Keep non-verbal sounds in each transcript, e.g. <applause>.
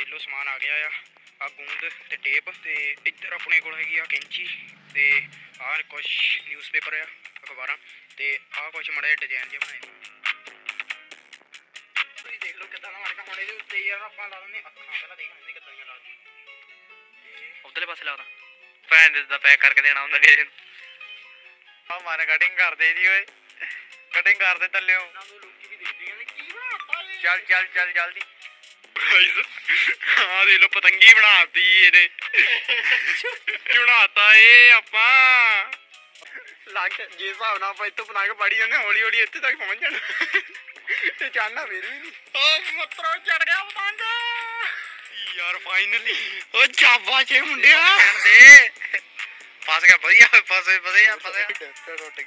ਦੇਖ ਲਓ ਸਮਾਨ ਆ ਗਿਆ ਆ। ਆ ਗੂੰਦ ਤੇ ਟੇਪ ਤੇ ਇੱਧਰ ਆਪਣੇ ਕੋਲ ਹੈਗੀ ਆ ਕੈਂਚੀ ਤੇ ਆਹ ਕੁਝ ਨਿਊਜ਼ਪੇਪਰ ਆ ਅਖਬਾਰਾਂ ਤੇ ਆਹ ਕੁਝ ਮੜਾ ਡਿਜ਼ਾਈਨ ਜਿਹਾ ਬਣਾਏ ਨੇ ਤੁਸੀਂ ਦੇਖ ਲਓ ਕਿੱਦਾਂ ਦਾ ਮੜਕਾ ਹੁਣ ਇਹਦੇ ਉੱਤੇ ਯਾਰ ਆਪਾਂ ਲਾ ਦਿੰਦੇ ਅੱਖਾਂ ਪਹਿਲਾਂ ਦੇਖ ਲੈਂਦੇ ਕਿੱਦਾਂ ਦੀਆਂ ਲੱਗਦੀਆਂ। ਉਧਰਲੇ ਪਾਸੇ ਲਾਉਣਾ ਭੈਣ ਦੇ ਦਾ ਪੈਕ ਕਰਕੇ ਦੇਣਾ ਹੁੰਦਾ ਵੀਰੇ ਨੂੰ। ਆ ਮਨ ਕਟਿੰਗ ਕਰਦੇ ਦੀ ਓਏ। ਕਟਿੰਗ ਕਰਦੇ ਥੱਲਿਓ ਨਾ ਉਹ ਲੋਕੀ ਵੀ ਦੇਖਦੇ ਕਹਿੰਦੇ ਕੀ ਬਣਾਤਾ ਇਹ? ਚੱਲ ਚੱਲ ਚੱਲ ਜਲਦੀ। ਆ ਦੇ ਲੋ ਪਤੰਗੀ ਬਣਾਤੀ ਇਹਨੇ। ਬਣਾਤਾ ਇਹ ਆਪਾਂ? ਲੱਗ ਜੇ ਹਿਸਾਬ ਨਾਲ ਆਪਾਂ ਇੱਥੋਂ ਪਤੰਗ ਪਾੜੀ ਜਾਂਦੇ ਹੌਲੀ ਹੌਲੀ ਇੱਥੇ ਤੱਕ ਪਹੁੰਚ ਜਾਣਾ। ਤੇ ਚੜਨਾ ਮੇਰੀ ਵੀ ਨਹੀਂ। ਓ ਮਤਰੋ ਚੜ ਗਿਆ ਪਤੰਗ। ਯਾਰ ਫਾਈਨਲੀ ਓ ਚਾਬਾ ਚੇ ਮੁੰਡਿਆ। ਦੇ। ਫਸ ਗਿਆ ਵਧੀਆ ਫਸੇ ਵਧੀਆ ਫਸਿਆ ਟੁੱਟ ਗਈ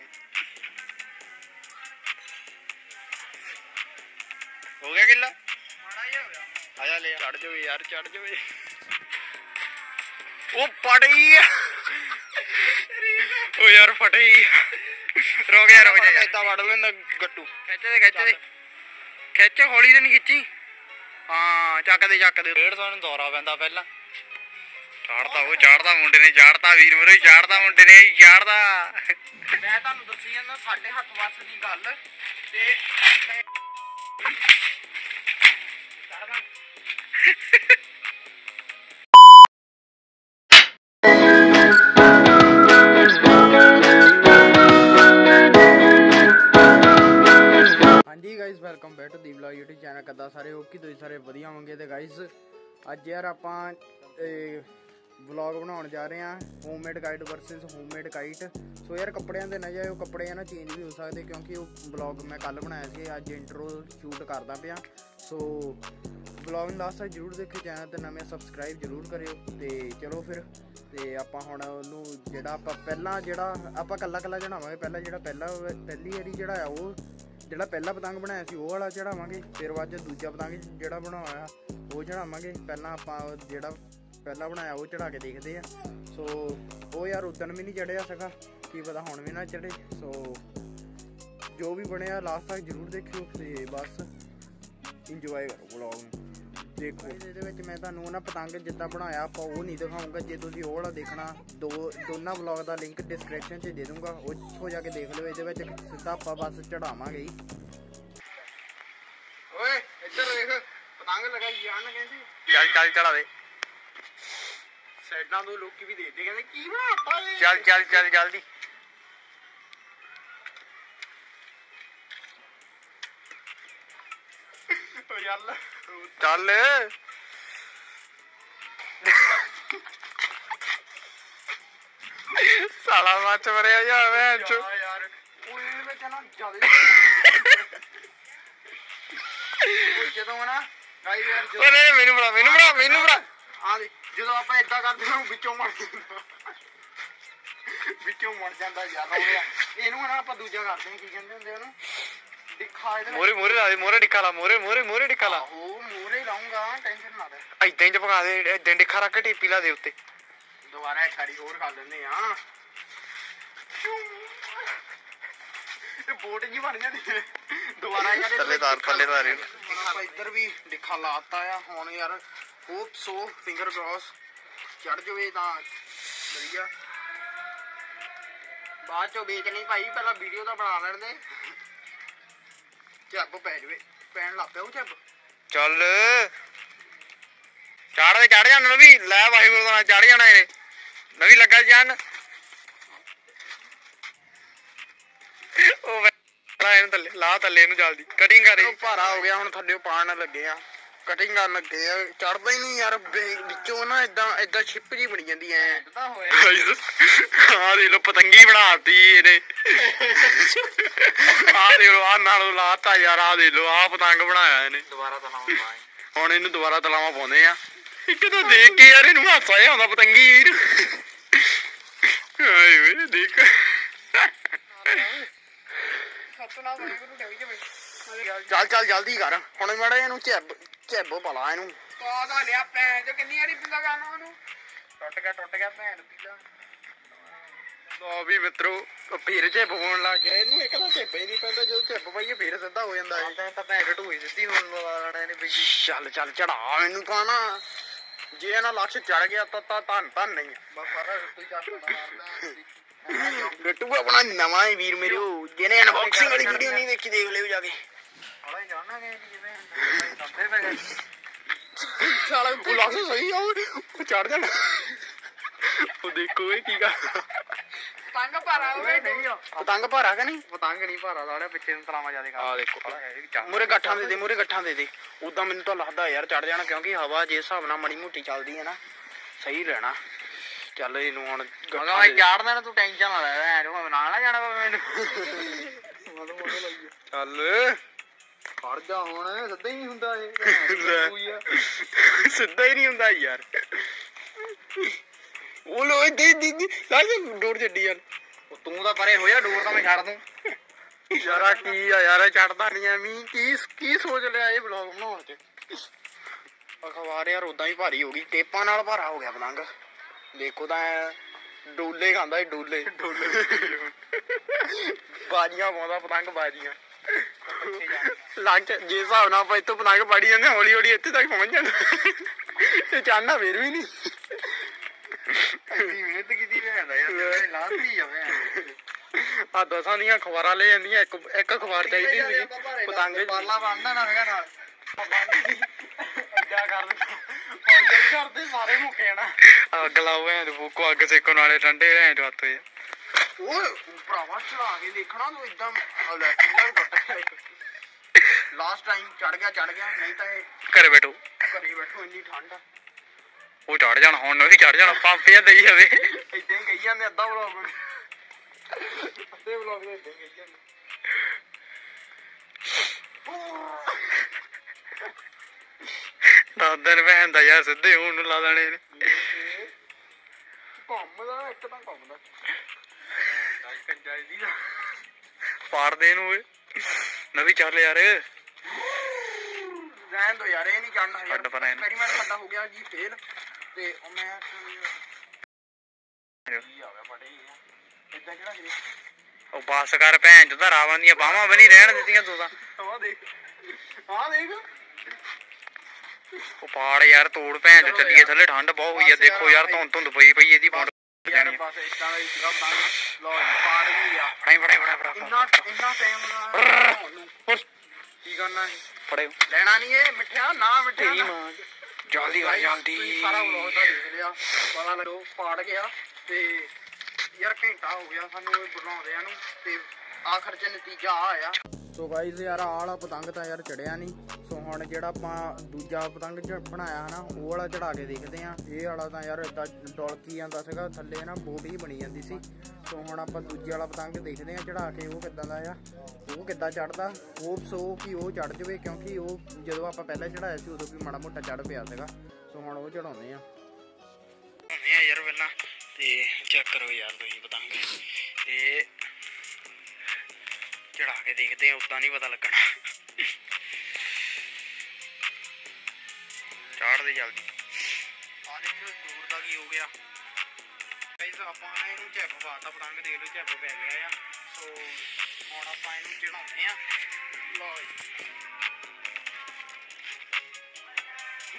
ਹੋ ਗਿਆ ਕਿੱਲਾ? ਮਾੜਾ ਜਿਹਾ ਹੋਇਆ ਆ ਜਾ ਲੈ ਚੜ ਜਾਵੇ ਯਾਰ ਚੜ ਜਾਵੇ ਉਹ ਪੜੀ ਉਹ ਯਾਰ ਫਟਈ ਰੋ ਗਿਆ ਰੋ ਜਾ ਇਦਾਂ ਵੜ ਲੈਂਦਾ ਗੱਟੂ। ਖਿੱਚ ਦੇ ਖਿੱਚ ਦੇ। ਖਿੱਚ ਹੌਲੀ ਤੇ ਨਹੀਂ ਖਿੱਚੀ। ਹਾਂ ਚੱਕ ਦੇ ਚੱਕ ਦੇ। 150 ਨੂੰ ਦੌਰਾ ਪੈਂਦਾ ਪਹਿਲਾਂ। ਚਾੜਦਾ ਉਹ ਚਾੜਦਾ ਮੁੰਡੇ ਨੇ ਚਾੜਦਾ ਵੀਰ ਮੇਰੇ ਚਾੜਦਾ ਮੁੰਡੇ ਨੇ ਚਾੜਦਾ ਮੈਂ ਤੁਹਾਨੂੰ ਦੱਸੀ ਜਾਂਦਾ ਸਾਡੇ ਹੱਥ ਵੱਸ ਦੀ ਗੱਲ। ਤੇ। ਹਾਂਜੀ guys welcome back to the vlog YouTube channel ਕਿੱਦਾਂ ਸਾਰੇ? ਹੋ ਕਿ ਤੁਸੀਂ ਸਾਰੇ ਵਧੀਆ ਹੋਵੋਗੇ ਤੇ ਗਾਇਸ ਅੱਜ ਯਾਰ ਆਪਾਂ ਵਲੌਗ ਬਣਾਉਣ ਜਾ ਰਹੇ ਹਾਂ। Homemade guide versus homemade kite so ਯਾਰ ਕੱਪੜਿਆਂ ਦੇ ਨਾ ਉਹ ਕੱਪੜੇ ਆ ਨਾ ਚੇਂਜ ਵੀ ਹੋ ਸਕਦੇ ਕਿਉਂਕਿ ਉਹ ਵਲੌਗ ਮੈਂ ਕੱਲ ਬਣਾਇਆ ਸੀ, ਅੱਜ ਇੰਟਰੋ ਸ਼ੂਟ ਕਰਦਾ ਪਿਆ। ਸੋ ਵਲੌਗ ਨੂੰ ਲਾਸਟ ਤੱਕ ਜਰੂਰ ਦੇਖਿਓ, ਚੈਨਲ ਤੇ ਨਵੇਂ ਸਬਸਕ੍ਰਾਈਬ ਜਰੂਰ ਕਰਿਓ। ਤੇ ਚਲੋ ਫਿਰ, ਤੇ ਆਪਾਂ ਹੁਣ ਉਹਨੂੰ ਜਿਹੜਾ ਆਪਾਂ ਪਹਿਲਾਂ ਜਿਹੜਾ, ਆਪਾਂ ਕੱਲਾ ਕੱਲਾ ਚੜਾਵਾਂਗੇ ਪਹਿਲਾਂ ਜਿਹੜਾ ਪਹਿਲਾ, ਪਹਿਲੀ ਵਾਰੀ ਜਿਹੜਾ ਆ ਉਹ, ਜਿਹੜਾ ਪਹਿਲਾ ਪਤੰਗ ਬਣਾਇਆ ਸੀ, ਉਹ ਵਾਲਾ ਚੜਾਵਾਂਗੇ ਫਿਰ ਬਾਅਦ ਚ ਦੂਜਾ ਪਤੰਗ ਜਿਹੜਾ ਬਣਾਇਆ, ਉਹ ਚੜਾਵਾਂਗੇ ਪਹਿਲਾਂ ਆਪਾਂ ਜਿਹੜਾ ਪਹਿਲਾਂ ਬਣਾਇਆ ਉਹ ਚੜਾ ਕੇ ਦੇਖਦੇ ਆ। ਸੋ ਉਹ ਯਾਰ ਉਦੋਂ ਵੀ ਨਹੀਂ ਚੜਿਆ ਸਕਾ ਕੀ ਪਤਾ ਹੁਣ ਵੀ ਨਾ ਚੜੇ। ਸੋ ਜੋ ਵੀ ਬਣਿਆ ਲਾਸਟ ਤੱਕ ਜਰੂਰ ਦੇਖਿਓ ਤੇ ਬਸ ਇੰਜੋਏ ਕਰੋ ਵਲੌਗ ਨੂੰ। ਦੇਖੋ। ਇਹਦੇ ਵਿੱਚ ਮੈਂ ਤੁਹਾਨੂੰ ਨਾ ਪਤੰਗ ਜਿੱਦਾਂ ਬਣਾਇਆ ਆਪਾਂ ਉਹ ਨਹੀਂ ਦਿਖਾਉਂਗਾ। ਜੇ ਤੁਸੀਂ ਉਹ ਵਾਲਾ ਦੇਖਣਾ ਦੋ ਦੋਨਾਂ ਵਲੌਗ ਦਾ ਲਿੰਕ ਡਿਸਕ੍ਰਿਪਸ਼ਨ 'ਚ ਦੇ ਦੂੰਗਾ। ਉੱਥੋਂ ਜਾ ਕੇ ਦੇਖ ਲਿਓ ਇਹਦੇ ਵਿੱਚ ਸਿੱਧਾ ਆਪਾਂ ਬਸ ਚੜਾਵਾਂਗੇ ਹੀ। ਓਏ ਇੱਧਰ ਦੇਖ ਪਤੰਗ ਲਗਾਈ ਜਾਣ ਕਹਿੰਦੇ। ਚੱਲ ਚੱਲ ਚੜਾ ਦੇ। ਸਾਈਡਾਂ ਤੋਂ ਲੋਕੀ ਵੀ ਦੇਖਦੇ ਕਹਿੰਦੇ ਕੀ ਬਣਾਤਾ ਇਹ? ਚੱਲ ਚੱਲ ਚੱਲ ਜਲਦੀ। ਓ ਯਾਰ ਚੱਲ। ਸਾਲਾ ਮੱਚ ਮਰਿਆ ਜਾ ਮੈਂ ਚੋ। ਯਾਰ ਯਾਰ ਉਹ ਇਹਦੇ ਵਿੱਚ ਨਾ ਜ਼ਿਆਦਾ ਉਹ <laughs> ਜਦੋਂ ਨਾ ਗਾਈ ਯਾਰ ਓਏ ਮੈਨੂੰ ਬਣਾ ਮੈਨੂੰ ਬਣਾ ਮੈਨੂੰ ਬਣਾ ਆ ਦੇ ਜਦੋਂ ਆਪਾਂ ਇਦਾਂ ਕਰਦੇ ਹਾਂ ਵਿੱਚੋਂ ਮੜ ਜਾਂਦਾ। ਵਿੱਚੋਂ ਮੜ ਜਾਂਦਾ ਯਾਰ ਗਿਆ ਇਹਨੂੰ ਨਾ ਆਪਾਂ ਦੂਜਾ ਕਰਦੇ ਹਾਂ ਕੀ ਕਹਿੰਦੇ ਹੁੰਦੇ ਉਹਨੂੰ? ਦਿਖਾ ਇਹਦੇ ਮੋਰੇ ਮੋਰੇ ਲਾ ਦੇ ਮੋਰੇ ਡਿੱਕਾ ਲਾ ਮੋਰੇ ਮੋਰੇ ਮੋਰੇ ਡਿੱਕਾ ਲਾ। ਉਹ ਮੂਰੇ ਲਾਉਂਗਾ ਟੈਨਸ਼ਨ ਨਾ ਲੈ। ਏਦਾਂ ਹੀ ਚਪਕਾ ਦੇ ਏਦਾਂ ਡਿੱਕਾ ਰੱਖ ਕੇ ਟੀਪੀ ਲਾ ਦੇ ਉੱਤੇ। ਦੁਬਾਰਾ ਇੱਕ ਵਾਰੀ ਹੋਰ ਕਰ ਲੈਂਦੇ ਆ। ਇਹ ਬੋਟ ਜੀ ਬਣ ਜਾਂਦੀ ਦੁਬਾਰਾ ਕਰੇ ਥੱਲੇਦਾਰ ਥੱਲੇਦਾਰ ਇਹਨੂੰ। ਹੁਣ ਆਪਾਂ ਇੱਧਰ ਵੀ ਦਿਖਾ ਲਾਤਾ ਆ। ਹੁਣ ਯਾਰ ਹੋਪ ਸੋ ਫਿੰਗਰ ਕ੍ਰਾਸ ਚੜ ਜਾਵੇ ਤਾਂ ਵਧੀਆ ਬਾਅਦ ਚੋਂ ਵੇਚ ਨਹੀਂ ਭਾਈ ਪਹਿਲਾਂ ਵੀਡੀਓ ਤਾਂ ਬਣਾ ਲੈਣ ਦੇ। ਝੱਬ ਪੈ ਜਵੇ। ਪੈਣ ਲੱਗ ਪਿਆ ਉਹ ਝੱਬ। ਚੱਲ। ਚੜ ਦੇ ਚੜ ਜਾਣਾ ਨਵੀ। ਲੈ ਵਾਹਿਗੁਰੂ ਦਾ ਚੜ ਜਾਣਾ ਇਹਨੇ ਨਵੀ ਲੱਗਾ ਜਾਨ ਉਹ ਲਾ ਇਹਨੂੰ ਥੱਲੇ ਲਾ ਥੱਲੇ ਇਹਨੂੰ ਜਲਦੀ। ਕਟਿੰਗ ਕਰ ਭਾਰਾ ਹੋ ਗਿਆ ਹੁਣ ਥੱਲੇ ਪਾਣ ਲੱਗੇ ਆ। ਕਟਿੰਗ ਕਰਨ ਲੱਗੇ ਆ ਚੜਦਾ ਹੀ ਨਹੀਂ ਯਾਰ ਵੇ- ਵਿੱਚੋਂ ਨਾ ਇਦਾਂ ਇਦਾਂ ਛਿਪ ਜੀ ਬਣੀ ਜਾਂਦੀ ਐ। ਤਾਂ ਹੋਇਆ। ਆ ਦੇ ਲੋ ਪਤੰਗੀ ਬਣਾਤੀ ਇਹਨੇ। ਆ ਦੇ ਲੋ ਆ ਨਾਲੋਂ ਲਾਤਾ ਯਾਰ ਆ ਦੇ ਲੋ ਆ ਪਤੰਗ ਬਣਾਇਆ ਇਹਨੇ। ਦੁਬਾਰਾ ਤਾਂ ਲਾਉਂਦਾ ਹੁਣ ਇਹਨੂੰ ਦੁਬਾਰਾ ਤਲਾਵਾ ਪਾਉਂਦੇ ਆ। ਇੱਕ ਤਾਂ ਦੇਖ ਕੇ ਯਾਰ ਇਹਨੂੰ ਹਾਸਾ ਜਿਹਾ ਆਉਂਦਾ ਪਤੰਗੀ ਨੂੰ ਹਾਏ ਵੇ ਦੇਖ। ਸਤਨਾਮ ਵਾਹਿਗੁਰੂ ਡਵੀ ਜਵੇ ਚੱਲ ਚੱਲ ਜਲਦੀ ਕਰ। ਹੁਣ ਮੜਾ ਇਹਨੂੰ ਝੱਬ ਝੱਬ ਪਲਾ ਇਹਨੂੰ। ਕਾਦਾ ਲਿਆ ਭੈਣ ਜੋ ਕਿੰਨੀ ਵਾਰੀ ਪਿੰਦਾ ਗਾਣਾ ਉਹਨੂੰ? ਟੁੱਟ ਗਿਆ ਟੁੱਟ ਗਿਆ ਭੈਣ ਪੀਲਾ ਲੋ ਵੀ ਮਿੱਤਰੋ ਫਿਰ ਝਿੱਪ ਪਾਉਣ ਲੱਗ ਗਿਆ। ਇਹਨੂੰ ਇੱਕ ਤਾਂ ਝਿੱਪ ਹੀ ਨਹੀਂ ਪੈਂਦਾ ਜਦੋਂ ਝਿੱਪ ਪਾਈਏ ਫਿਰ ਸਿੱਧਾ ਹੋ ਜਾਂਦਾ ਇਹ। ਤਾਂ ਭੈਣ ਢੂਈ ਸਿੱਧੀ ਹੁਣ ਲਾਣਾ ਇਹਨੇ ਬਈ ਚੱਲ ਚੱਲ ਚੜਾ ਮੈਨੂੰ ਤਾਂ ਨਾ। ਜੇ ਇਹਨਾਂ ਲਕਸ਼ ਚੜ ਗਿਆ ਤਾਂ ਤਾਂ ਧੰਨ ਧੰਨ ਨਹੀਂ ਬਸ ਸਾਰਾ ਤੂੰ ਚੱਕ ਮਾਰਦਾ। ਗੱਟੂ ਆਪਣਾ ਨਵਾਂ ਹੀ ਵੀਰ ਮੇਰੇ ਜਿਹਨੇ ਅਨਬਾਕਸਿੰਗ ਵਾਲੀ ਵੀਡੀਓ ਨਹੀਂ ਦੇਖੀ ਦੇਖ ਲਿਓ ਜਾ ਕੇ। ਹਲਾ ਹੀ ਜਾਣਾਂਗੇ ਜਿਵੇਂ। ਸਾਲਾ ਉਹ ਲਕਸ਼ ਸਹੀ ਆ ਉਹ ਉਹ ਚੜ ਜਾਣਾ। ਉਹ ਦੇਖੋ ਇਹ ਕੀ ਕਰ ਪਤੰਗ ਭਾਰਾ ਹੋਵੇ ਨਹੀਂ ਆ। ਪਤੰਗ ਭਾਰਾ ਕਿ ਨਹੀਂ? ਪਤੰਗ ਨਹੀਂ ਭਾਰਾ ਸਾਲਿਆ ਪਿੱਛੇ ਨੂੰ ਤਲਾਵਾ ਜ਼ਿਆਦਾ ਆ ਦੇਖੋ। ਮੂਰੇ ਗੱਠਾਂ ਦੇ ਦੇ ਮੂਰੇ ਗੱਠਾਂ ਦੇ ਦੇ। ਉਦਾਂ ਮੈਨੂੰ ਤਾਂ ਲੱਗਦਾ ਯਾਰ ਚੜ ਜਾਣਾ ਕਿਉਂਕਿ ਹਵਾ ਜੇ ਹਿਸਾਬ ਨਾਲ ਮੜੀ ਮੋਟੀ ਚੱਲਦੀ ਹੈ ਨਾ ਸਹੀ ਰਹਿਣਾ। ਚੱਲ ਇਹਨੂੰ ਹੁਣ ਗੱਠਾਂ ਤੂੰ ਟੈਨਸ਼ਨ ਨਾ ਲੈ ਐ ਨੂੰ ਨਾਲ ਨਾ ਜਾਣਾ ਮੈਨੂੰ। ਚੱਲ। ਫੜ ਜਾ ਹੁਣ ਸਿੱਧਾ ਹੀ ਨਹੀਂ ਹੁੰਦਾ ਲੈ। ਸਿੱਧਾ ਹੀ ਨਹੀਂ ਹੁੰਦਾ ਯਾਰ। ਉਹ ਲੋ ਦੇ ਦੀ ਦੀ ਲੱਗ ਡੋਰ ਛੱਡੀ ਯਾਰ। ਤੂੰ ਤਾਂ ਪਰੇ ਹੋਇਆ ਡੋਰ ਤਾਂ ਮੈਂ ਛੱਡ ਦੂੰ। ਯਾਰਾ ਕੀ ਆ ਯਾਰ ਚੜਦਾ ਨਹੀਂ ਐਵੇਂ ਕੀ ਕੀ ਸੋਚ ਲਿਆ ਇਹ ਵਲੌਗ ਬਣਾਉਣ ਚ? ਅਖਬਾਰ ਯਾਰ ਉਦਾਂ ਹੀ ਭਾਰੀ ਹੋ ਗਈ। ਟੇਪਾਂ ਨਾਲ ਭਾਰਾ ਹੋ ਗਿਆ ਪਤੰਗ ਦੇਖੋ ਤਾਂ ਐਂ ਡੋਲੇ ਖਾਂਦਾ ਇਹ ਡੋਲੇ। ਡੋਲੇ। ਬਾਜੀਆਂ ਪਾਉਂਦਾ ਪਤੰਗ ਬਾਜੀਆਂ। ਲੱਗ ਜਾ- ਹਿਸਾਬ ਨਾਲ ਆਪਾਂ ਇੱਥੋਂ ਪਤੰਗ ਪਾੜੀ ਜਾਂਦੇ ਹੌਲੀ ਹੌਲੀ ਇੱਥੇ ਤੱਕ ਪਹੁੰਚ ਜਾਂਦਾ ਤੇ ਚਾਹਨਾ ਫੇਰ ਵੀ ਨਹੀਂ। ਇੰਨੀ ਮਿਹਨਤ ਕੀਤੀ ਭੈਣ ਯਾਰ ਲਾਂਤੀ ਆ ਭੈਣ। ਆ ਦਸਾਂ ਦੀਆਂ ਅਖਬਾਰਾਂ ਲੈ ਜਾਂਦੀਆਂ ਇੱਕ ਇੱਕ ਅਖਬਾਰ ਚਾਹੀਦੀ ਸੀ ਪਤੰਗ ਪਾਲਾ ਬੰਨਦਾ ਨਾ ਹੈਗਾ ਨਾਲ। ਅੱਗਾ ਕਰ ਹੌਲੀ ਕਰਦੇ ਸਾਰੇ ਮੁੱਕੇ ਜਾਣਾ ਅੱਗ ਲਾਓ ਐ ਤੇ ਫੂਕੋ ਅੱਗ ਸੇਕੋ ਨਾਲੇ ਠੰਡੇ ਰਹਿ ਜਵਾਤ ਹੋਏ ਓਏ ਭਰਾਵਾ ਚੜਾ ਕੇ ਦੇਖਣਾ ਤੂੰ ਇਦਾਂ ਲੈ ਕਿੰਨਾ ਟੁੱਟ ਲਾਸਟ ਟਾਈਮ ਚੜ ਗਿਆ ਚੜ ਗਿਆ ਨਹੀਂ ਤਾਂ ਇਹ ਘਰੇ ਬੈਠੋ। ਘਰੇ ਬੈਠੋ ਇੰਨੀ ਠੰਡ ਆ। ਉਹ ਚੜ ਜਾਣਾ ਹੁਣ ਵੀ ਚੜ ਜਾਣਾ ਪੰਪ ਜਿਹਾ ਦੇਈ ਜਾਵੇ। ਇਦਾਂ ਹੀ ਕਹੀ ਜਾਂਦੇ ਅੱਧਾ ਵਲੌਗ ਅੱਧੇ ਵਲੌਗ ਦੇ ਇਦਾਂ ਕਹੀ ਜਾਂਦੇ ਦਸ ਦਿਨ ਭੈਣ ਦਾ ਯਾਰ ਸਿੱਧੇ ਹੁਣ ਨੂੰ ਲਾ ਦੇਣੇ ਨੇ। ਘੁੰਮਦਾ ਇੱਕ ਤਾਂ ਘੁੰਮਦਾ ਪਾੜ ਦੇ ਨੂੰ ਓਏ। ਨਵੀਂ ਚੱਲ ਯਾਰ। ਰਹਿਣ ਦੋ ਯਾਰ ਇਹ ਨਹੀਂ ਚੜਨਾ ਯਾਰ। ਛੱਡ ਪਰਾਂ ਇਹਨੂੰ। ਐਕਸਪੈਰੀਮੈਂਟ ਸਾਡਾ ਹੋ ਗਿਆ ਜੀ ਫੇਲ ਤੇ ਉਹ ਮੈਂ ਕੀ ਆ ਗਿਆ ਬੜੇ ਇਦਾਂ ਕਿਹੜਾ ਸੀ ਉਹ ਬੱਸ ਕਰ ਭੈਣ ਚੋਦਾ ਰਾਵਣ ਦੀਆਂ ਬਾਹਾਂ ਵੀ ਨਹੀਂ ਰਹਿਣ ਦਿੱਤੀਆਂ ਤੂੰ ਤਾਂ। ਆਹ ਦੇਖ। ਆਹ ਦੇਖ। ਉਹ ਪਾੜ ਯਾਰ ਤੋੜ ਭੈਣ ਚੋ ਚੱਲੀਏ ਥੱਲੇ ਠੰਡ ਬਹੁਤ ਹੋਈ ਆ ਦੇਖੋ ਯਾਰ ਧੁੰਦ ਧੁੰਦ ਪਈ ਪਈ ਇਹਦੀ ਫੋਟੋ ਯਾਰ ਬਸ ਇਦਾਂ ਦਾ ਹੀ ਸੀਗਾ ਬੰਦ। ਲੋ ਪਾੜ ਗਈ ਆ। ਫੜਾਈ ਫੜਾਈ ਫੜਾ ਫੜਾ ਇੰਨਾ ਇੰਨਾ ਟਾਈਮ ਨਾ ਕੀ ਕਰਨਾ ਸੀ? ਫੜੇ ਲੈਣਾ ਨਹੀਂ ਇਹ ਮਿੱਠਿਆ ਨਾ ਮਿੱਠਿਆ ਤੇਰੀ ਮਾਂ। ਜਲਦੀ ਕਰ ਜਲਦੀ। ਸਾਰਾ ਵਲੌਗ ਤਾਂ ਦੇਖ ਲਿਆ ਪਤਾ ਲੱਗੋ ਪਾੜ ਗਿਆ ਤੇ ਯਾਰ ਘੰਟਾ ਹੋ ਗਿਆ ਸਾਨੂੰ ਇਹ ਬਣਾਉਂਦਿਆਂ ਨੂੰ ਤੇ ਆਖਰ ਚ ਨਤੀਜਾ ਆ ਆਇਆ। ਸੋ ਗਾਈਜ਼ ਯਾਰ ਆਹ ਵਾਲਾ ਪਤੰਗ ਤਾਂ ਯਾਰ ਚੜਿਆ ਨਹੀਂ ਸੋ ਹੁਣ ਜਿਹੜਾ ਆਪਾਂ ਦੂਜਾ ਪਤੰਗ ਬਣਾਇਆ ਹਨਾ ਉਹ ਵਾਲਾ ਚੜਾ ਕੇ ਦੇਖਦੇ ਆ। ਇਹ ਵਾਲਾ ਤਾਂ ਯਾਰ ਇਦਾਂ ਡੋਲਕੀ ਜਾਂਦਾ ਸੀਗਾ, ਥੱਲੇ ਨਾ ਬੋਟ ਹੀ ਬਣੀ ਜਾਂਦੀ ਸੀ। ਸੋ ਹੁਣ ਆਪਾਂ ਦੂਜੇ ਵਾਲਾ ਪਤੰਗ ਦੇਖਦੇ ਆ ਚੜਾ ਕੇ, ਉਹ ਕਿੱਦਾਂ ਦਾ ਆ, ਉਹ ਕਿੱਦਾਂ ਚੜਦਾ। ਹੋਪ ਸੋ ਕਿ ਉਹ ਚੜ ਜਾਵੇ, ਕਿਉਂਕਿ ਉਹ ਜਦੋਂ ਆਪਾਂ ਪਹਿਲਾਂ ਚੜਾਇਆ ਸੀ, ਉਦੋਂ ਵੀ ਮਾੜਾ ਮੋਟਾ ਚੜ ਪਿਆ ਸੀਗਾ। ਸੋ ਹੁਣ ਉਹ ਚੜਾਉਂਦੇ ਆ। ਹੁੰਦੇ ਆ ਯਾਰ ਪਹਿਲਾਂ, ਤੇ ਚੈੱਕ ਕਰੋ ਯਾਰ ਤੁਸੀਂ ਪਤੰਗ। ਤੇ ਚੜਾ ਕੇ ਦੇਖਦੇ ਆ ਉਦਾਂ ਨਹੀਂ ਪਤਾ ਲੱਗਣਾ। ਚਾੜ ਜਲਦੀ। ਆ ਦੇਖੋ ਦੂਰ ਦਾ ਕੀ ਹੋ ਗਿਆ। ਗਾਈਸ ਆਪਾਂ ਨਾ ਇਹਨੂੰ ਝੱਪ ਪਾਤਾ, ਪਤੰਗ ਦੇਖ ਲਓ, ਝੱਪ ਪੈ ਗਿਆ ਆ। ਸੋ ਹੁਣ ਆਪਾਂ ਇਹਨੂੰ ਚੜਾਉਂਦੇ ਆ। ਲਓ ਜੀ।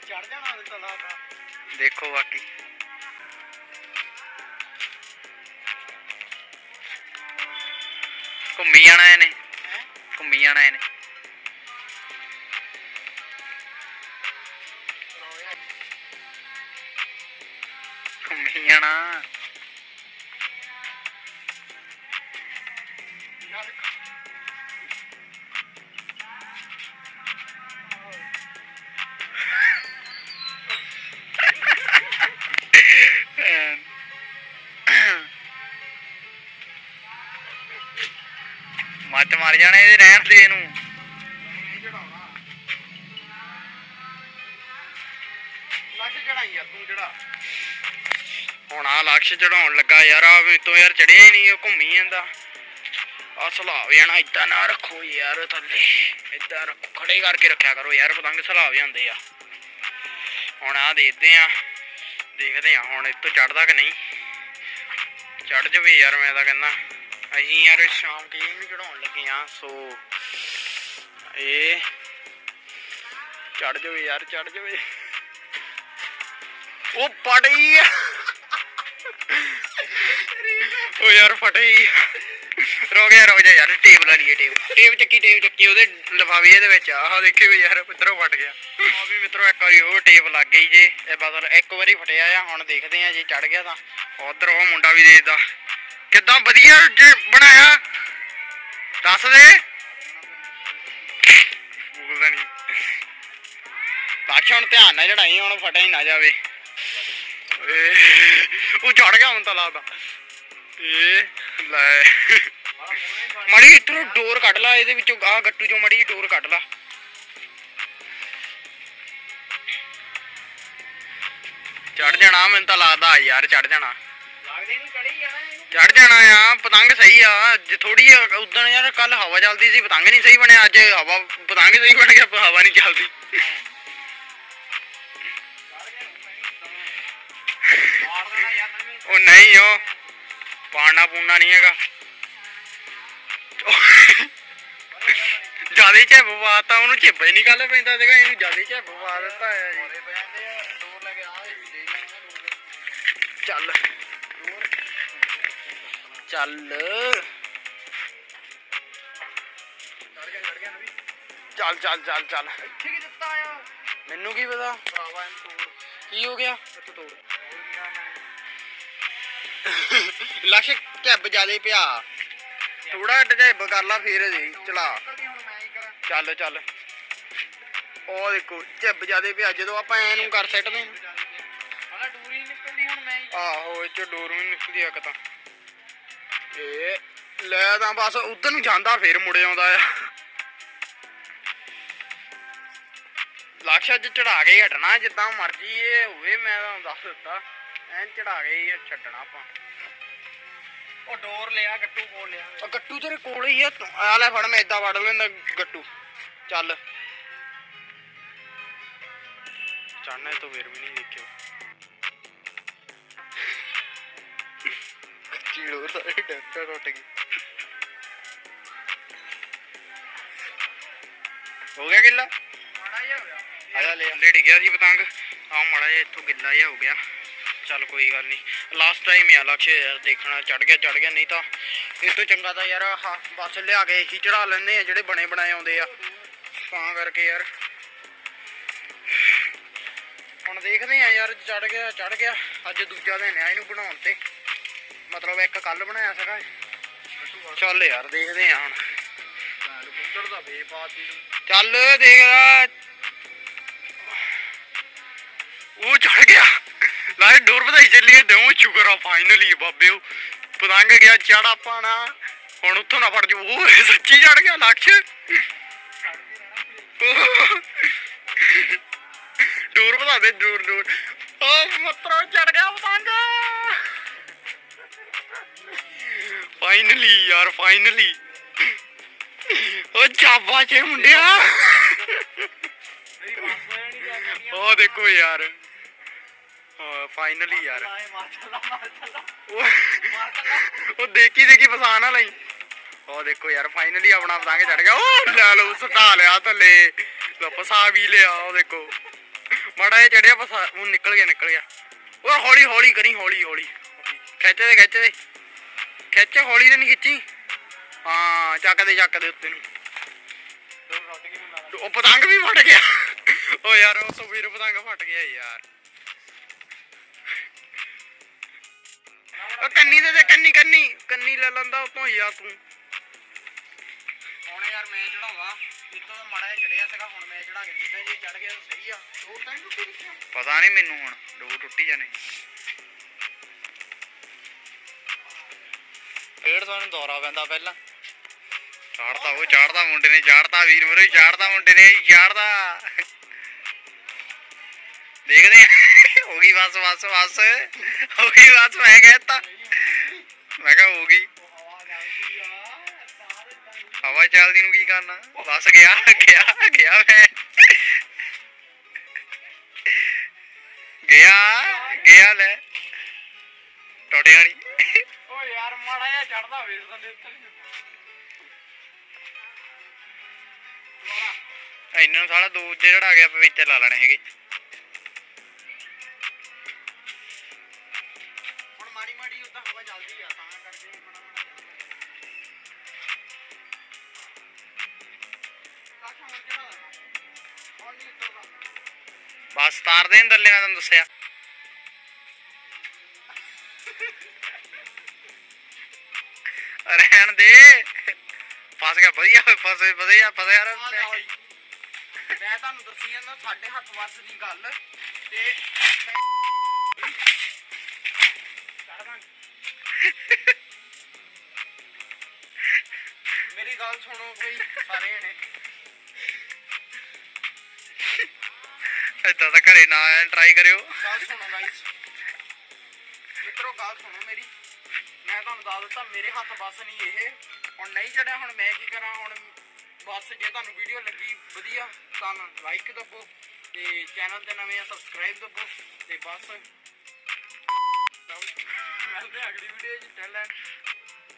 ਚੜ ਜਾਣਾ ਤੇ ਤਲਾ ਦਾ ਦੇਖੋ ਬਾਕੀ। ਘੁੰਮੀ ਜਾਣਾ ਇਹਨੇ। ਘੁੰਮੀ ਜਾਣਾ ਇਹਨੇ। ਘੁੰਮੀ ਜਾਣਾ। ਮੱਚ ਮਾਰ ਜਾਣਾ ਇਹਦੇ ਰਹਿਣ ਦੇ ਇਹਨੂੰ। ਹੁਣ ਆ ਲਕਸ਼ ਚੜਾਉਣ ਲੱਗਾ ਯਾਰ ਆ ਵੀ ਤੋਂ ਯਾਰ ਚੜਿਆ ਹੀ ਨਹੀਂ ਉਹ ਘੁੰਮੀ ਜਾਂਦਾ। ਆ ਸਲਾਬ ਜਾਣਾ ਇਦਾਂ ਨਾ ਰੱਖੋ ਯਾਰ ਥੱਲੇ। ਇਦਾਂ ਰੱਖੋ ਖੜੇ ਕਰਕੇ ਰੱਖਿਆ ਕਰੋ ਯਾਰ ਪਤੰਗ ਸਲਾਬ ਜਾਂਦੇ ਆ। ਹੁਣ ਆ ਦੇਖਦੇ ਆ ਦੇਖਦੇ ਆ ਹੁਣ ਇੱਥੋਂ ਚੜਦਾ ਕਿ ਨਹੀਂ। ਚੜ ਜਵੇ ਯਾਰ ਮੈਂ ਤਾਂ ਕਹਿੰਦਾ। ਅਸੀਂ ਯਾਰ ਸ਼ਾਮ ਕੀ ਨੂੰ ਚੜਾਉਣ ਲੱਗੇ ਆ ਸੋ ਇਹ ਚੜ ਜਾਵੇ ਯਾਰ ਚੜ ਜਾਵੇ ਉਹ ਪੜੀ ਉਹ ਯਾਰ ਫਟਈ ਰੋ ਗਿਆ ਰੋ ਜਾ ਯਾਰ ਟੇਪ ਲਾ ਲਈਏ ਟੇਪ ਟੇਪ ਚੱਕੀ ਟੇਪ ਚੱਕੀ, ਉਹਦੇ ਲਿਫਾਵੇ ਇਹਦੇ ਵਿੱਚ ਆਹ ਦੇਖਿਓ ਯਾਰ ਪਿੱਤਰੋਂ ਫਟ ਗਿਆ। ਆ ਵੀ ਮਿੱਤਰੋ ਇੱਕ ਵਾਰੀ ਉਹ ਟੇਪ ਲੱਗ ਗਈ ਜੇ। ਇਹ ਬਦਲ ਇੱਕ ਵਾਰੀ ਫਟਿਆ ਆ, ਹੁਣ ਦੇਖਦੇ ਆ ਜੇ ਚੜ ਗਿਆ ਤਾਂ। ਉਧਰ ਉਹ ਮੁੰਡਾ ਵੀ ਦੇਖਦਾ। ਕਿੱਦਾਂ ਵਧੀਆ ਬਣਾਇਆ? ਦੱਸ ਦੇ। ਬੋਲਦਾ ਨਹੀਂ ਲਾਛਣ ਧਿਆਨ ਨਾਲ ਚੜਾਈ ਹੁਣ ਫਟਿਆ ਹੀ ਨਾ ਜਾਵੇ। ਉਹ ਚੜ ਗਿਆ ਹੁਣ ਤਾਂ ਲੱਗਦਾ। ਇਹ ਲੈ। ਮੜੀ ਇਧਰੋਂ ਡੋਰ ਕੱਢ ਲਾ, ਇਹਦੇ ਵਿੱਚੋਂ ਆ ਗੱਟੂ ਚੋਂ ਮੜੀ ਡੋਰ ਕੱਢ ਲਾ। ਚੜ ਜਾਣਾ, ਮੈਨੂੰ ਤਾਂ ਲੱਗਦਾ ਯਾਰ ਚੜ ਜਾਣਾ। ਚੜ ਜਾਣਾ ਆ, ਪਤੰਗ ਸਹੀ ਆ, ਜੇ ਥੋੜੀ ਉਦੋਂ ਯਾਰ ਕੱਲ ਹਵਾ ਚੱਲਦੀ ਸੀ, ਪਤੰਗ ਨਹੀਂ ਸਹੀ ਬਣਿਆ, ਅੱਜ ਹਵਾ, ਪਤੰਗ ਸਹੀ ਬਣ ਗਿਆ, ਹਵਾ ਨਹੀਂ ਚੱਲਦੀ। ਉਹ ਨਹੀਂ ਉਹ, ਪਾਣਾ ਪੂਣਾ ਨਹੀਂ ਹੈਗਾ। ਜ਼ਿਆਦਾ ਝੇਪ ਪਾਤਾ ਉਹਨੂੰ ਝੇਪਾ ਹੀ ਨਹੀਂ ਕੱਲ ਪੈਂਦਾ ਸੀਗਾ, ਇਹਨੂੰ ਜ਼ਿਆਦਾ ਝੇਪ ਪਾ ਦਿੱਤਾ ਹੈ ਜੀ। ਚੱਲ। ਚੱਲ। ਚੱਲ ਚੱਲ ਚੱਲ ਚੱਲ। ਇੱਥੇ ਕੀ ਦਿੱਤਾ ਆ? ਮੈਨੂੰ ਕੀ ਪਤਾ? ਭਰਾਵਾ ਇਹਨੂੰ ਤੋੜ। ਕੀ ਹੋ ਗਿਆ? ਇੱਥੇ ਤੋੜ। ਝੱਬ ਜਿਆਦੇ ਪਿਆ। ਥੋੜਾ ਢੇਬ ਕਰ ਲਾ ਫੇਰ ਦੇ ਚਲਾ। ਚੱਲ ਚੱਲ। ਉਹ ਦੇਖੋ ਝੱਬ ਜਿਆਦੇ ਪਿਆ। ਜਦੋਂ ਆਪਾਂ ਐ ਨੂੰ ਕਰ ਡੂਰੀ ਨਿਕਲਦੀ ਹੁਣ ਮੈਂ ਹੀ। ਆਹੋ ਇਹ ਚ ਡੋਰ ਵੀ ਨਿਕਲਦੀ ਆ ਇੱਕ ਤਾਂ। ਇਹ ਲੈ ਤਾਂ ਬਸ ਉਧਰ ਨੂੰ ਜਾਂਦਾ ਫੇਰ ਮੁੜ ਆਉਂਦਾ ਆ। ਲਕਸ਼ ਅੱਜ ਚੜਾ ਕੇ ਹਟਣਾ ਜਿੱਦਾਂ ਮਰਜ਼ੀ ਇਹ ਹੋਵੇ ਮੈਂ ਤੁਹਾਨੂੰ ਦੱਸ ਦਿੱਤਾ। ਐਨ ਚੜਾ ਕੇ ਹੀ ਛੱਡਣਾ ਆਪਾਂ। ਉਹ ਡੋਰ ਲਿਆ ਗੱਟੂ ਕੋਲ ਲਿਆ। ਗੱਟੂ ਤੇਰੇ ਕੋਲ ਹੀ ਆ। ਤੂੰ ਆ ਲੈ ਫੜ ਮੈਂ ਏਦਾਂ ਵੜ ਲੈਂਦਾ ਗੱਟੂ। ਚੱਲ। ਚੜਨਾ ਤੋਂ ਫੇਰ ਵੀ ਨਹੀਂ ਦੇਖਿਓ ਚੀੜੋ ਸਾਰੇ ਡੱਕਾ ਟੁੱਟ ਗਈ ਹੋ ਗਿਆ ਗਿੱਲਾ ਮਾੜਾ ਆਇਆ ਲੈ ਲੇਟ ਗਿਆ ਸੀ ਪਤੰਗ ਆ ਮੜਾ ਜਿਹਾ ਇੱਥੋਂ ਗਿੱਲਾ ਜਿਹਾ ਹੋ ਗਿਆ ਚੱਲ ਕੋਈ ਗੱਲ ਨਹੀਂ ਲਾਸਟ ਟਾਈਮ ਹੀ ਆ ਲਕਸ਼ ਯਾਰ ਦੇਖਣਾ ਚੜ ਗਿਆ ਚੜ ਗਿਆ ਨਹੀਂ ਤਾਂ ਇਸ ਤੋਂ ਚੰਗਾ ਤਾਂ ਯਾਰ ਆਹ ਬਸ ਲਿਆ ਕੇ ਹੀ ਚੜਾ ਲੈਂਦੇ ਆ ਜਿਹੜੇ ਬਣੇ ਬਣਾਏ ਆਉਂਦੇ ਆ ਤਾਂ ਕਰਕੇ ਯਾਰ ਹੁਣ ਦੇਖਦੇ ਆ ਯਾਰ ਚੜ ਗਿਆ ਚੜ ਗਿਆ ਅੱਜ ਦੂਜਾ ਦਿਨ ਆ ਇਹਨੂੰ ਬਣਾਉਣ ਤੇ ਮਤਲਬ ਇੱਕ ਕੱਲ ਬਣਾਇਆ ਸੀਗਾ ਚੱਲ ਯਾਰ, ਦੇਖਦੇ ਆ ਹੁਣ। ਪੁੱਤਰ ਦਾ ਬੇਪਾਤੀ ਉਹ ਚੜ ਗਿਆ। ਲਾਏ ਡੋਰ ਵਧਾਈ ਚੱਲੀਏ ਦਿਓ ਸ਼ੁਕਰ ਆ ਫਾਈਨਲੀ ਬਾਬਿਓ ਪਤੰਗ ਗਿਆ ਚੜਾ ਪਾਣਾ। ਹੁਣ ਉੱਥੋਂ ਨਾ ਫੜ ਜੂ। ਉਹ ਸੱਚੀ ਚੜ ਗਿਆ, ਲਕਸ਼। ਡੋਰ ਵਧਾ ਦੇ, ਡੋਰ ਡੋਰ। ਉਹ ਮਤਰੋ ਚੜ ਗਿਆ ਪਤੰਗ। ਫਾਈਨਲੀ ਯਾਰ ਫਾਈਨਲੀ ਉਹ ਚਾਬਾ ਚੇ ਮੁੰਡਿਆ। ਉਹ ਦੇਖੋ ਯਾਰ। ਫਾਈਨਲੀ ਯਾਰ। ਉਹ ਦੇਖੀ ਦੇਖੀ ਫਸਾ ਨਾ ਲਈ ਉਹ ਦੇਖੋ ਯਾਰ ਫਾਈਨਲੀ ਆਪਣਾ ਪਤੰਗ ਚੜ ਗਿਆ। ਉਹ ਲੈ ਲਓ, ਸਟਾ ਲਿਆ ਥੱਲੇ। ਲਓ ਫਸਾ ਵੀ ਲਿਆ, ਉਹ ਦੇਖੋ। ਮਾੜਾ ਜਿਹਾ ਚੜਿਆ ਫਸਾ ਉਹ ਨਿਕਲ ਗਿਆ ਨਿਕਲ ਗਿਆ। ਉਹ ਹੌਲੀ ਹੌਲੀ ਕਰੀ ਹੌਲੀ ਹੌਲੀ ਖਿੱਚ ਦੇ। ਖਿੱਚ ਦੇ ਹੌਲੀ ਤੇ ਨਹੀਂ ਖਿੱਚੀ। ਹਾਂ ਚੱਕ ਦੇ ਚੱਕ ਦੇ ਉੱਤੇ ਨੂੰ। ਉਹ ਪਤੰਗ ਵੀ ਫਟ ਗਿਆ। ਉਹ ਯਾਰ ਉਹ ਤੋਂ ਵੀਰ ਪਤੰਗ ਫਟ ਗਿਆ ਯਾਰ। ਉਹ ਕੰਨੀ ਦੇ ਦੇ ਕੰਨੀ ਕੰਨੀ। ਕੰਨੀ ਲੈ ਲੈਂਦਾ ਉਤੋਂ ਯਾਰ ਤੂੰ। ਹੁਣ ਯਾਰ ਮੈਂ ਚੜਾਉਂਗਾ ਇੱਥੋਂ ਤਾਂ ਮਾੜਾ ਜਿਹਾ ਚੜਿਆ ਸੀਗਾ ਹੁਣ ਮੈਂ ਚੜਾ ਕੇ ਦਿੱਤਾ। ਜੇ ਚੜ ਗਿਆ ਸਹੀ ਆ। ਤਾਂ ਨਹੀਂ ਟੁੱਟੀ ਪਤਾ ਨਹੀਂ ਮੈਨੂੰ ਹੁਣ ਡੋ ਟੁੱਟੀ ਜਾਣੇ ਡੇਢ ਨੂੰ ਦੌਰਾ ਪੈਂਦਾ ਪਹਿਲਾਂ। ਚਾੜਦਾ ਉਹ, ਚਾੜਦਾ ਮੁੰਡੇ ਨੇ, ਚਾੜਦਾ ਵੀਰ ਮੇਰੇ, ਚਾੜਦਾ ਮੁੰਡੇ ਨੇ, ਚਾੜਦਾ। ਦੇਖਦੇ ਆ। ਹੋ ਗਈ ਬਸ ਬਸ ਬਸ। ਹੋ ਗਈ ਬਸ, ਮੈਂ ਕਹਿਤਾ। ਮੈਂ ਕਿਹਾ ਹੋ ਗਈ। ਹਵਾ ਜਾਂਦੀ ਹਵਾ ਚੱਲਦੀ ਨੂੰ ਕੀ ਕਰਨਾ? ਬਸ ਗਿਆ ਗਿਆ ਗਿਆ ਮੈਂ। ਗਿਆ ਗਿਆ ਲੈ। ਟੋਟੇ ਵਾਲੀ। ਓ ਯਾਰ ਮਾੜਾ ਜਿਹਾ ਚੜਦਾ ਵੇਖ ਥੱਲੇ ਉੱਤਰ ਇਹਨਾਂ ਨੂੰ ਸਾਲਾ ਦੋ ਉੱਤੇ ਚੜਾ ਗਿਆ ਪਵਿੱਤਰ ਲਾ ਲੈਣੇ ਹੈਗੇ। ਹੁਣ ਮਾੜੀ ਮਾੜੀ ਉਦਾਂ ਹਵਾ ਚੱਲਦੀ ਆ ਤਾਂ ਕਰਕੇ ਮਾੜਾ ਮਾੜਾ ਬਸ ਤਾਰ ਦੇ ਥੱਲੇ ਮੈਂ ਤੁਹਾਨੂੰ ਦੱਸਿਆ। ਰਹਿਣ ਦੇ। ਫਸ ਗਿਆ ਵਧੀਆ ਹੋਏ ਫਸੇ ਵਧੀਆ ਫਸੇ ਯਾਰ ਮੈਂ ਤੁਹਾਨੂੰ ਦੱਸੀ ਜਾਂਦਾ ਸਾਡੇ ਹੱਥ ਵੱਸ ਦੀ ਗੱਲ। ਤੇ ਮੇਰੀ ਗੱਲ ਸੁਣੋ ਕੋਈ ਸਾਰੇ ਨੇ ਏਦਾਂ ਤਾਂ ਘਰੇ ਨਾ ਟਰਾਈ ਕਰਿਓ। ਗੱਲ ਸੁਣੋ ਗਾਇਸ ਮਿੱਤਰੋ ਗੱਲ ਸੁਣੋ ਮੇਰੀ। ਮੈਂ ਤੁਹਾਨੂੰ ਦੱਸ ਦਿੱਤਾ, ਮੇਰੇ ਹੱਥ ਬਸ ਨਹੀਂ ਇਹ। ਹੁਣ ਨਹੀਂ ਚੜਿਆ, ਹੁਣ ਮੈਂ ਕੀ ਕਰਾਂ, ਹੁਣ ਬਸ ਜੇ ਤੁਹਾਨੂੰ ਵੀਡੀਓ ਲੱਗੀ ਵਧੀਆ, ਤਾਂ ਲਾਈਕ ਦੱਬੋ ਤੇ ਚੈਨਲ ਤੇ ਨਵੇਂ ਆ ਸਬਸਕ੍ਰਾਈਬ ਦੱਬੋ ਤੇ ਬਸ। ਮਿਲਦੇ ਅਗਲੀ ਵੀਡੀਓ ਚ tell and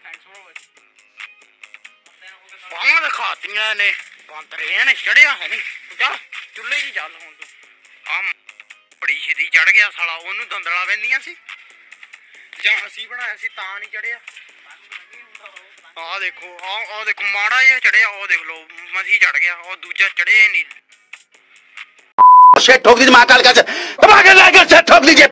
thanks for watching ਬਾਹਾਂ ਦਿਖਾਤੀਆਂ ਨੇ ਬੰਤਰੇ ਨੇ, ਚੜਿਆ ਹੈ ਨਹੀਂ। ਚੱਲ ਚੁੱਲ੍ਹੇ ਦੀ ਚੱਲ ਹੁਣ ਤੂੰ। ਆ ਬੜੀ ਛੇਤੀ ਚੜ ਗਿਆ ਸਾਲਾ, ਉਹਨੂੰ ਦੰਦਲਾ ਪੈਂਦੀਆਂ ਸੀ। ਜਾਂ ਅਸੀਂ ਬਣਾਇਆ ਸੀ ਤਾਂ ਨਹੀਂ ਚੜਿਆ ਆਹ ਦੇਖੋ ਆਹ ਆਹ ਦੇਖੋ ਮਾੜਾ ਜਿਹਾ ਚੜਿਆ ਉਹ ਦੇਖ ਲਓ ਮਸੀ ਚੜ ਗਿਆ ਉਹ ਦੂਜਾ ਚੜਿਆ ਹੀ ਨਹੀਂ से ठोक दीजिए महाकाल का से ठोक दीजिए